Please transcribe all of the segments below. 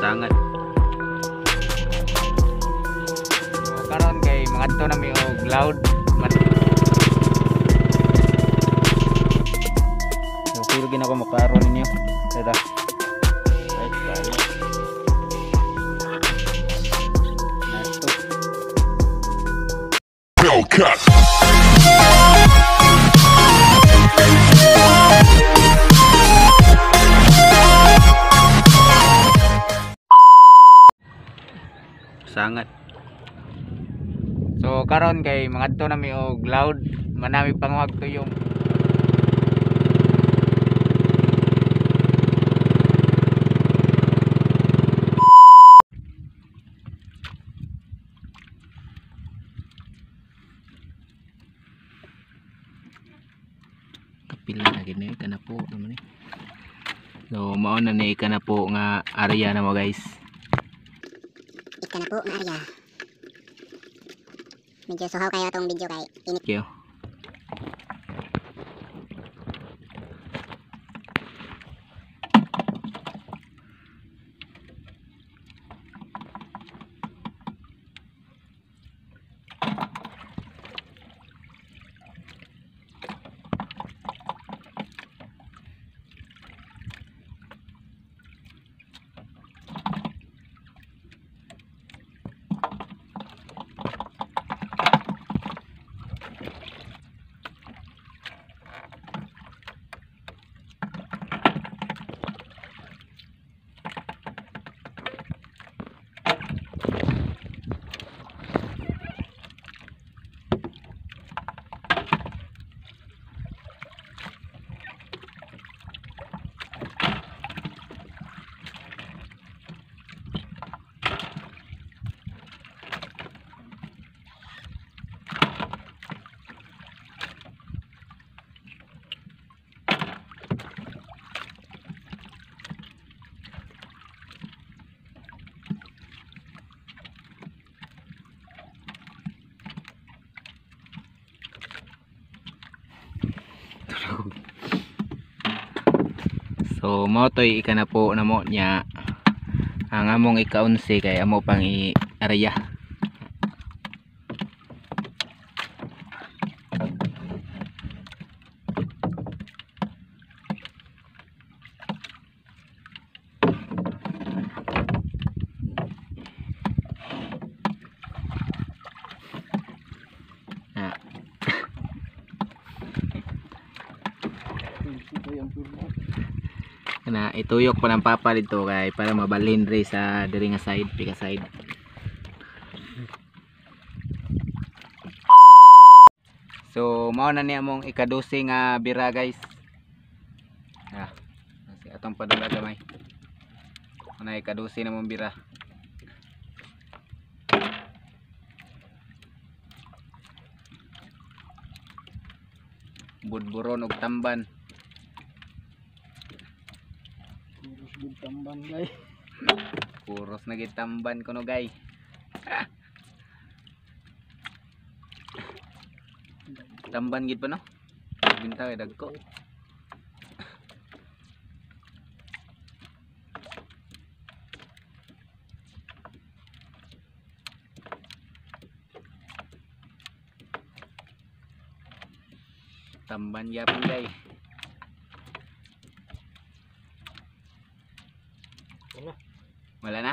sangat. So, karon kay mga to na mi og loud so puro gina ko maklaro ninyo. Tara right tayo. Hellcat. Sangat so karon kay mga to na mi og loud manami panguhag to yung kapila na gini kana po naman eh. So mao na ni kana po nga area na mo guys Ika na po nga area. Medyo suhaw kayo itong video kay init. Kyo. So mo toy ika na po na mo nya ang among ikaunsi kay amo pang i area. Ah. Na ituyok pa ng papa dito kay para mabalhin rin sa diri nga side pika side. So mao na niya mong ikadusi nga bira guys. Ah kasi atong padula gamay na ikadusi na mong bira. Budburon og tamban tamban guys. Puros na gitamban ko no gay. Tamban gid pa no? Binta kay dagko. Tamban yapon gay. Wala. Wala na?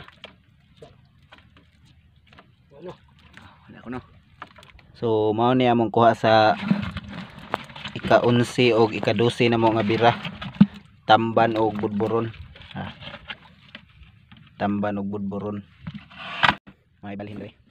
Wala. Ah, wala ko no. So mao ni among kuha sa ika-11 og ika-12 na mo nga bira. Tamban og budburon. Ah. Tamban og budburon. May balhin rin.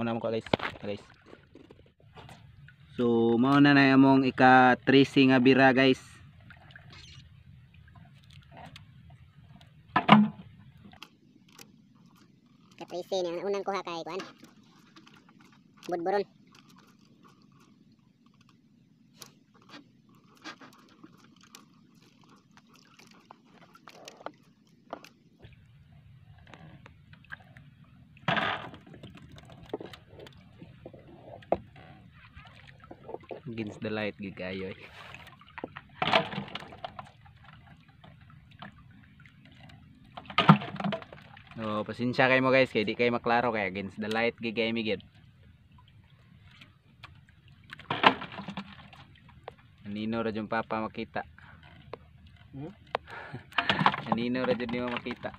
Muna mo ko guys. guys. So mao na na among ika 13 nga bira guys. Katrisi ni ang unang kuha kay kuan. Budburon. Against the light gigayoy So, pasensya kayo mo guys, kay di kayo maklaro kay against the light gigay mi gid. Anino ra jud papa makita. Hmm? Anino ra jud nimo makita.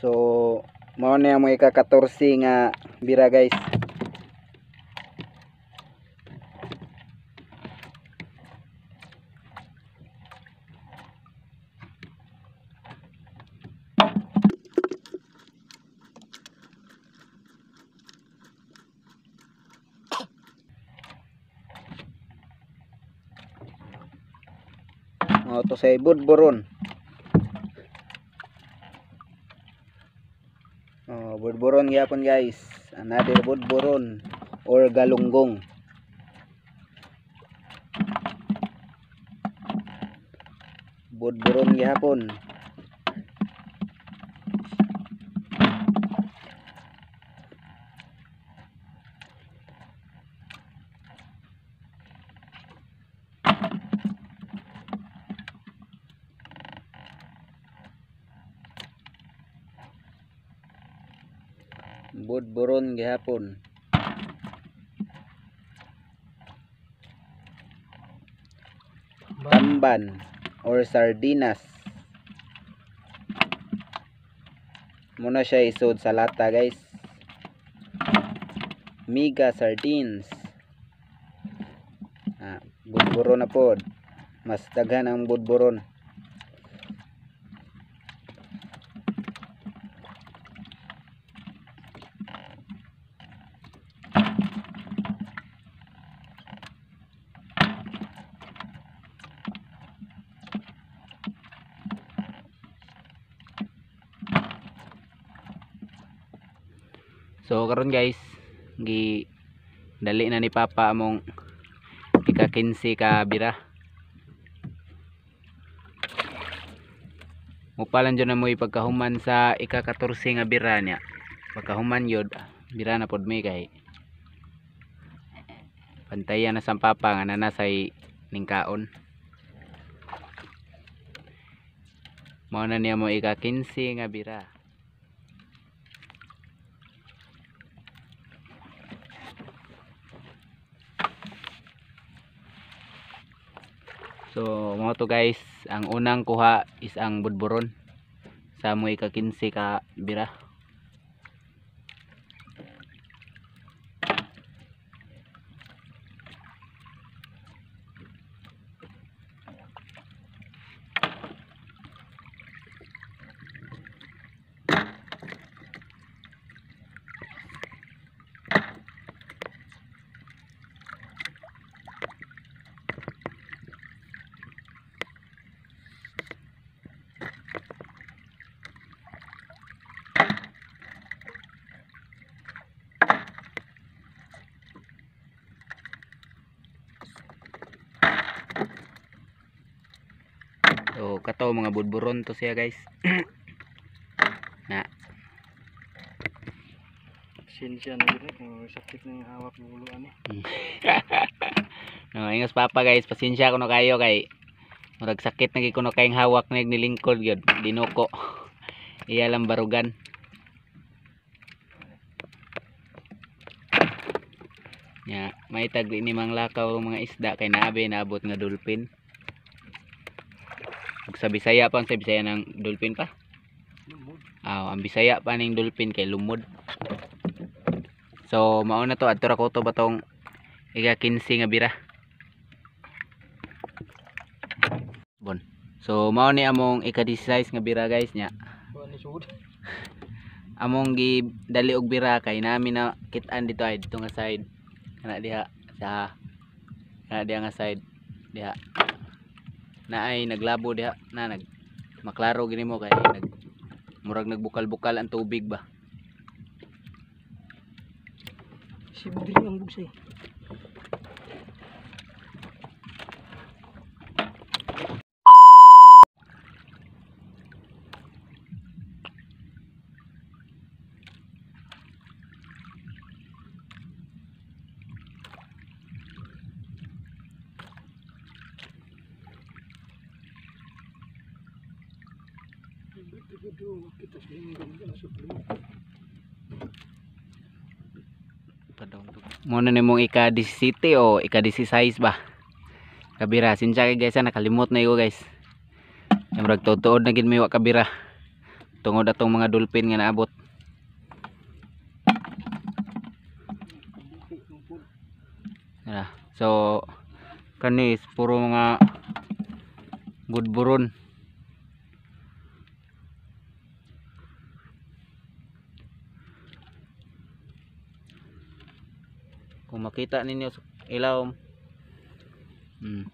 So, mao na mo ika-14 nga bira guys. Mao to sa budburon. Oh, budburon gyapon guys. Another budburon or galunggong. Budburon gyapon. Budburon gyapon. Tamban or sardinas. Muna siya isod sa lata guys. Miga sardines. Ah, budburon na pod. Mas daghan ang budburon. So karon guys, gi dali na ni Papa among ika 15 ka bira. Mupalan dyan na mo ipagkahuman sa ika 14 nga bira niya. Pagkahuman yod, bira na pod may kay. Pantayan na sa Papa nga nanasay ning kaon. Mao na niya mo ika 15 nga bira. So, mga to guys, ang unang kuha is ang budburon. Sa mo ika 15 ka bira. Kato mga budburon to siya guys. na, Sinsya na yun eh. Kung sakit na yung hawak ng ulo ano. no, ingas papa guys, pasensya ko na kayo kay murag sakit na kuno kayong hawak na nilingkod gyud dinuko. Iya lang barugan. nya may tagli ni mang lakaw mga isda kay naabe naabot nga dolphin ug sa Bisaya pa sa Bisaya ng dolphin pa Ah, ang Bisaya pa ning dolphin kay lumod. So, mao na to adto ra ko to batong ika 15 nga bira. Bon. So, mao ni among ika 16 nga bira guys nya. Among gi dali og bira kay nami na kit-an dito ay dito nga side. Kana diha sa kana diha nga side diha. Na ay naglabo diha na nag maklaro gini mo kay nag murag nagbukal-bukal ang tubig ba. Sibog din ang bugsay. Muna ni mong ika 17 o ika 16 ba? Kabira, sinsya kay guys, ah, nakalimot na iyo guys. Murag tutuod na gid may wa kabira. Tungod atong mga dolphin nga naabot. So, kanis puro mga budburon. Kung makita ninyo sa ilaw. Hmm.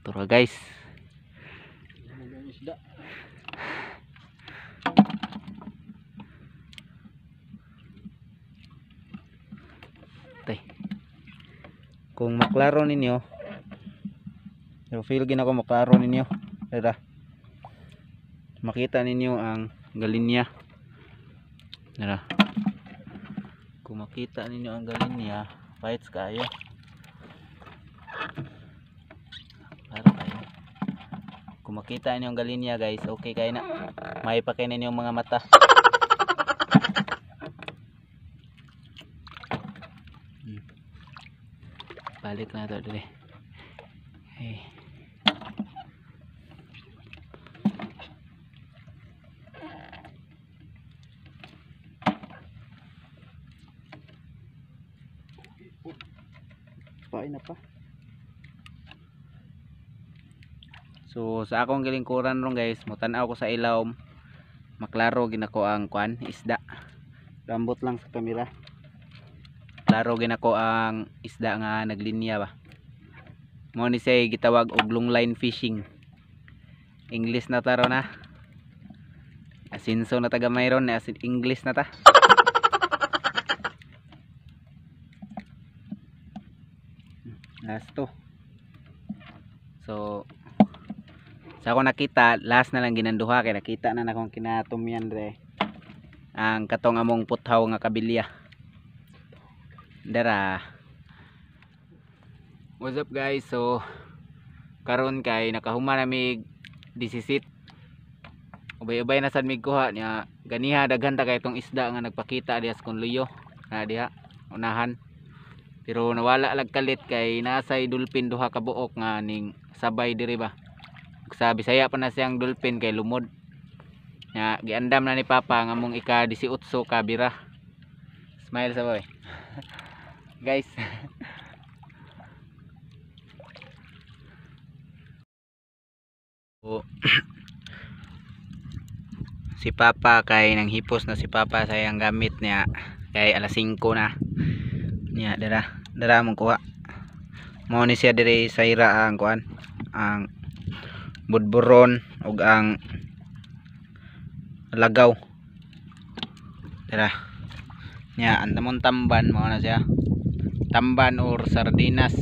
Tura guys. Tay. Kung maklaro ninyo. Pero feel gina ko maklaro ninyo. Dada. Makita ninyo ang galinya. Dada. Makita ninyo ang galinya, fights kayo. Klaro kayo. Kung makita ninyo ang galinya guys, okay kayo na. May pa kayo ninyo mga mata. balik na to dali hey. pain na pa sa akong gilingkuran ron guys. Mutanaw ko sa ilaw. Maklaro ginako ang kwan isda. Rambot lang sa kamera. Klaro ginako ang isda nga naglinya ba. Mo ni say gitawag og long line fishing. English na taro na asinso na taga mayroon na asin English na ta. Last to so sa ako nakita last na lang ginanduha kay nakita na na akong kinatumyan re ang katong among puthaw nga kabilya Dara. What's up guys? So karon kay nakahuma na mig disisit. Ubay-ubay na sad mig kuha niya. Ganiha daghan ta kay itong isda nga nagpakita diha sa kunluyo. Na diha unahan. Pero nawala lag kalit kay nasay dolphin duha ka buok nga ning sabay diri ba. Sa Bisaya pa na siyang dolphin kay lumod. Nya giandam na ni Papa nga mong ika 18 ka bira. Smile sa boy. Guys. Si Papa kay nang hipos na si Papa sa iyang gamit niya. Kay alas 5 na. Niya dara dara mong kuha. Mo ni siya diri sa ira ang kuan ang budburon ug ang lagaw. Dara niya ang tamon tamban mo na siya. Tamban or sardinas